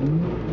Mm-hmm.